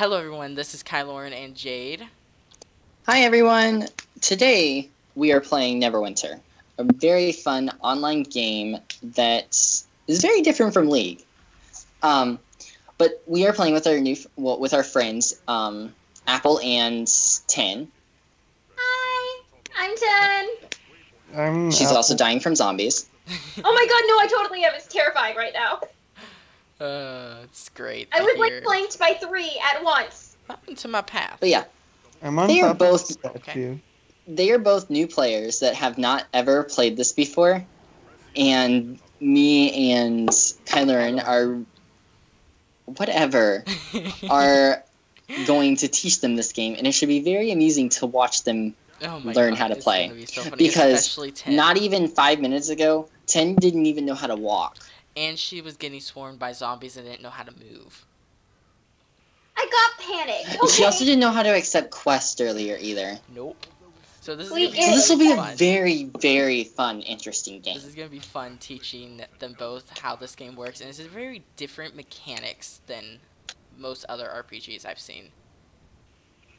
Hello, everyone. This is Kylorin and Jade. Hi everyone. Today we are playing Neverwinter, a very fun online game that is very different from League. Um, but we are playing with our new well, with our friends um, Apple and Ten. Hi, I'm 10. I'm She's Apple. also dying from zombies. Oh my god, no, I totally am. It's terrifying right now. Uh, it's great. I was hear. like flanked by three at once. Up into my path. But yeah, I'm on They are both- Okay. they are both new players that have not ever played this before, and me and Kylerin are whatever are going to teach them this game, and it should be very amusing to watch them. oh learn God, how to play. be so Because Not even five minutes ago, Ten didn't even know how to walk. And she was getting swarmed by zombies and didn't know how to move. I got panicked. Okay. She also didn't know how to accept quests earlier either. Nope. So this is We be So this will be a very, very fun, interesting game. This is gonna be fun teaching them both how this game works, and it's a very different mechanics than most other RPGs I've seen.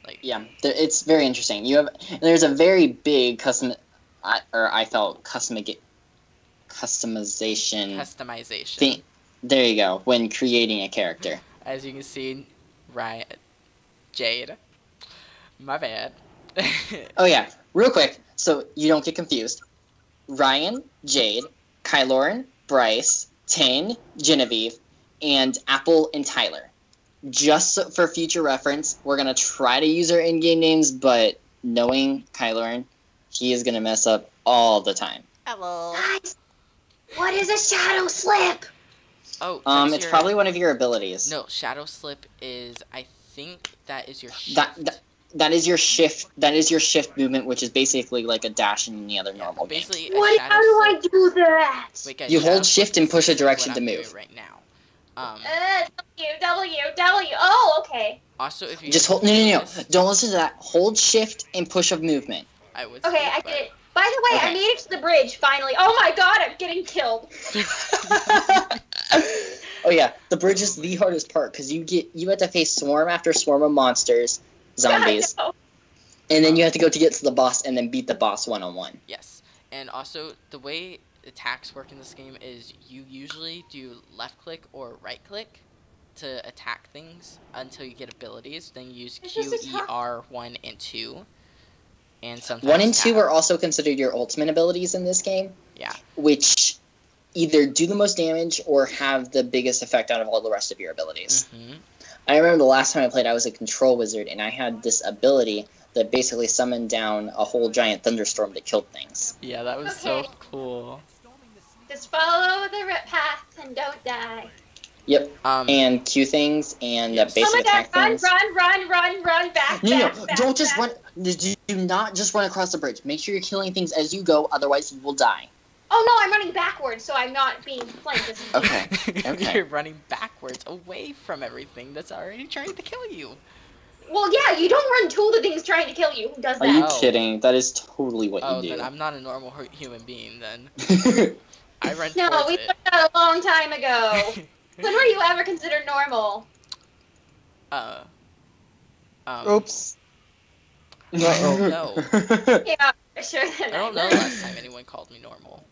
Like, Yeah, it's very interesting. You have there's a very big custom, I, or I felt custom customization customization. thing. There you go. When creating a character, As you can see, Ryan, Jade, my bad. oh yeah, real quick, so you don't get confused. Ryan, Jade, Kylorin, Bryce, Tin, Genevieve, and Apple and Tyler. Just so, for future reference, we're gonna try to use our in-game names, but knowing Kylorin, he is gonna mess up all the time. Hello. Guys, what is a shadow slip? Oh, Um, it's your- probably one of your abilities. no. Shadow slip is, I think that is your shift. That, that that is your shift. That is your shift movement, which is basically like a dash in any other Yeah, normal basically. a What? How do I do that? Wait, guys, You hold shift and push a direction to move. right now. Um. Uh, W, W, W. Oh, okay. Also, if you Just hold. No, no, no. notice- Don't listen to that. Hold shift and push of movement. I would. Okay, I but- did it. By the way, I Okay. made it to the bridge finally. Oh my god, I'm getting killed. oh yeah, the bridge is the hardest part because you get you have to face swarm after swarm of monsters, zombies, God, and then you have to go to get to the boss and then beat the boss one on one. Yes, and also the way attacks work in this game is you usually do left click or right click to attack things until you get abilities. Then you use It's Q, just E, attack. R, one and two, and sometimes One and two tab. are also considered your ultimate abilities in this game. Yeah. Which either do the most damage or have the biggest effect out of all the rest of your abilities. Mhm. I remember the last time I played, I was a control wizard, and I had this ability that basically summoned down a whole giant thunderstorm that killed things. Yeah, that was so cool. Just follow the ri- path and don't die. Yep. Um, And Q things and uh, Yes. Oh basic my god, attack run, things. run, run, run, run, back, No, back, no, back, don't just back. run. Do do not just run across the bridge. Make sure you're killing things as you go, otherwise you will die. Oh no, I'm running backwards, so I'm not being flanked. Okay. okay. You're running backwards away from everything that's already trying to kill you. Well, yeah, you don't run to the things trying to kill you. Who does that? Are you that? Oh. kidding? That is totally what Oh, you then do. I'm not a normal human being. Then I run No, we it. learned that a long time ago. when were you ever considered normal? uh. Um, Oops. Oh, no. Yeah, sure. I don't know last time anyone called me normal.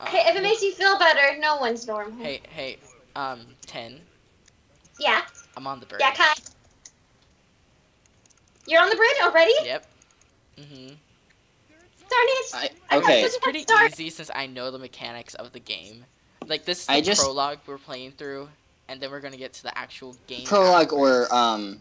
Uh, Hey, if it makes you feel better, no one's normal. hey, hey, um, 10. Yeah, I'm on the bridge. yeah, Kai. You're on the bridge already? Yep. Mm-hmm. Darn it! I, I okay, It's pretty Start. easy since I know the mechanics of the game. Like, this is I just- prologue we're playing through, and then we're gonna get to the actual game. prologue afterwards. or um,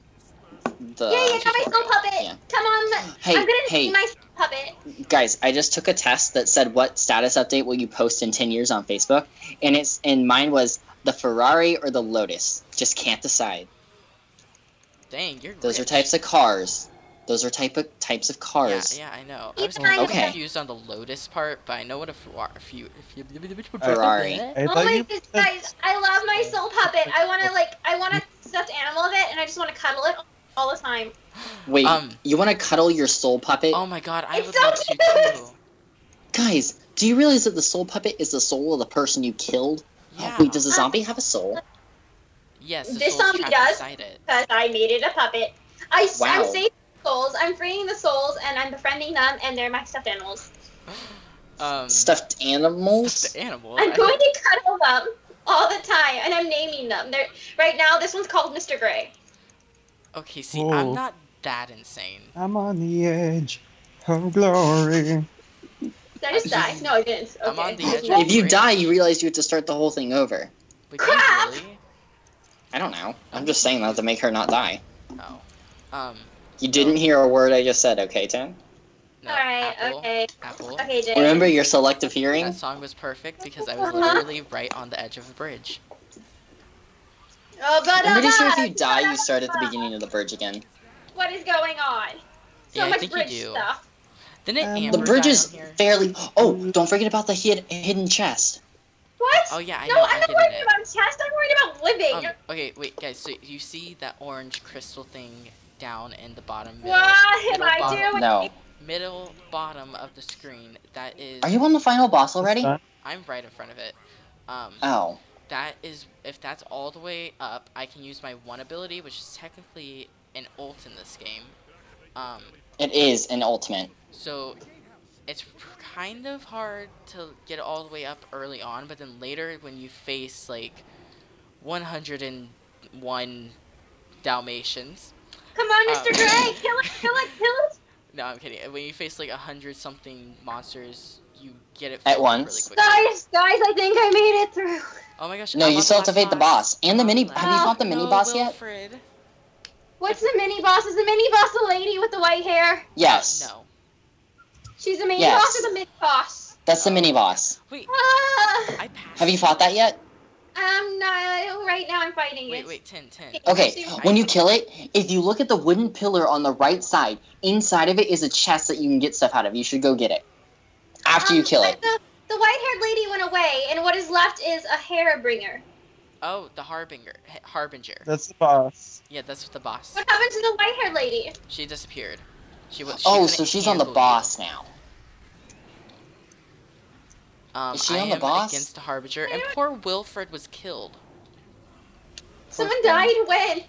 the yeah, yeah, got my soul puppet. Yeah. Come on, Hey, I'm gonna hey. see my soul puppet. guys, I just took a test that said what status update will you post in 10 years on Facebook, and it's and mine was the Ferrari or the Lotus. Just can't decide. Dang, you're Those are types of cars. Those are type of types of cars. Yeah, yeah, I know. I was Even I a know little that. confused on the Lotus part, but I know what a Ferrari. If you, if you, Ferrari. I Oh my you goodness, guys, I love my soul puppet. I wanna like, I want a stuffed animal of it, and I just wanna cuddle it all the time. Wait, Um, you want to cuddle your soul puppet? Oh my god, I It's would so love to cute! too. Guys, do you realize that the soul puppet is the soul of the person you killed? Yeah. Wait, does a zombie have a soul? Yes, the This zombie does? because I made it a puppet. I, Wow. I'm saving souls. I'm freeing the souls, and I'm befriending them, and they're my stuffed animals. Um, Stuffed animals. stuffed animals. I'm I- going to cuddle them all the time, and I'm naming them. They're right now. This one's called Mr. Gray. Okay, see, Whoa. I'm not that insane. I'm on the edge of glory. Did I just die? No, I didn't. Okay. I'm on the edge of- If you die, you realize you have to start the whole thing over. Wait, Crap! really? I don't know. I'm just saying that to make her not die. Oh. Um, You didn't hear a word I just said, okay, Tim? no, all right. Okay. Apple. Okay, Jay. Remember your selective hearing? That song was perfect because I was literally right on the edge of a bridge. Oh, but I'm pretty sure if you die, you start at the beginning of the bridge again. What is going on? So Yeah, I much think you bridge do. stuff. Didn't Um, The bridge is fairly. Oh, don't forget about the hid- hidden chest. What? Oh yeah, I no, know. I'm not worried it. about chest. I'm worried about living. Um, okay, wait, guys. So you see that orange crystal thing down in the bottom middle, what am middle I bottom, doing? No. middle bottom of the screen? That is. Are you on the final boss already? I'm right in front of it. Um, Oh. That is if that's all the way up, I can use my one ability, which is technically an ult in this game. Um, It is an ultimate. so it's kind of hard to get all the way up early on, but then later when you face like 101 Dalmatians. Come on, Mr. Um, Gray. Kill it, kill it, kill it. No, I'm kidding. When you face like hundred something monsters, you get it At once? Really quickly. Guys, guys, I think I made it through. Oh my gosh! No, I'm you still have to fight the boss. And the mini. on Have you oh, fought the mini No, boss yet? What's the mini boss? Is the mini boss the lady with the white hair? Yes. Uh, no. She's the mini Yes. boss or the mini boss? That's the mini boss. Wait, ah. I passed. Have you fought that yet? Um, I'm not. Right now, I'm fighting it. Wait, it. wait, ten, ten. Okay, when you kill it, if you look at the wooden pillar on the right side, inside of it is a chest that you can get stuff out of. You should go get it. After you Um, kill it. The, the white-haired lady went away, and what is left is a hair bringer. Oh, the harbinger, harbinger. That's the boss. Yeah, that's the boss. What happened to the white-haired lady? She disappeared. She was. She Oh, so she's on the handle you. boss now. Um, Is she I on the am boss? against the harbinger, and poor Wilfred was killed. Someone Poor died when?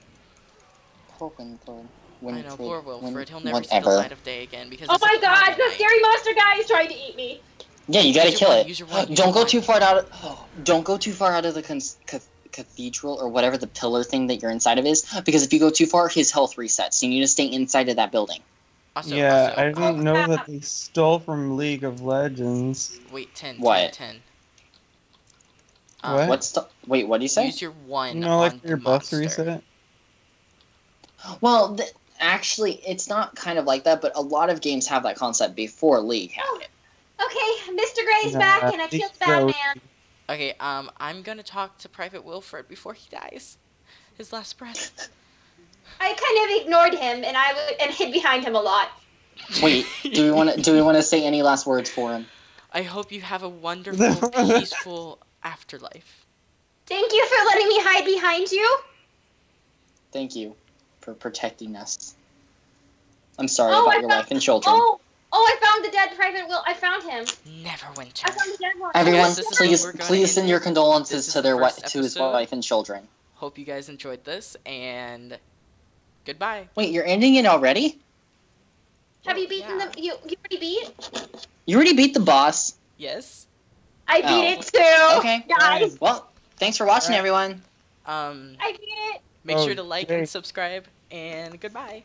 Poor Winfred. I know, poor Wilfred. Win- He'll never see the light of day again because. Oh my god, cloudy the night. scary monster guy is trying to eat me. Yeah, you gotta Use kill one, it. use your one, Don't go one. too far out. Of, don't go too far out of the cons- cathedral or whatever the pillar thing that you're inside of is, because if you go too far, his health resets. You need to stay inside of that building. Also, yeah, also, I didn't know that they stole from League of Legends. Wait, 10, What? 10, 10. What? What's the wait? What do you say? Use your one You know, like on your the bus monster. reset. Well, th- actually, it's not kind of like that, but a lot of games have that concept before League had it. Okay, Mr. Gray's Nah, back, and I he's killed so- Batman. Okay, um, I'm gonna talk to Private Wilfred before he dies. His last breath. I kind of ignored him, and I w- and hid behind him a lot. Wait, do we want to do we want to say any last words for him? I hope you have a wonderful, peaceful afterlife. Thank you for letting me hide behind you. Thank you for protecting us. I'm sorry Oh, about I your wife and children. Oh, oh, I found the dead private Will. I found him. Neverwinter. I found the dead one. Everyone, This please, way we're gonna please send your condolences to their wi- first to his wife and children. Hope you guys enjoyed this, and goodbye. Wait, you're ending it already? Have you beaten Yeah. the? You you already beat? You already beat the boss. Yes. I beat Oh. it too. Okay. guys. Well, thanks for watching, Alright. everyone. Um, I beat it. make Oh, sure to like great. and subscribe, and goodbye.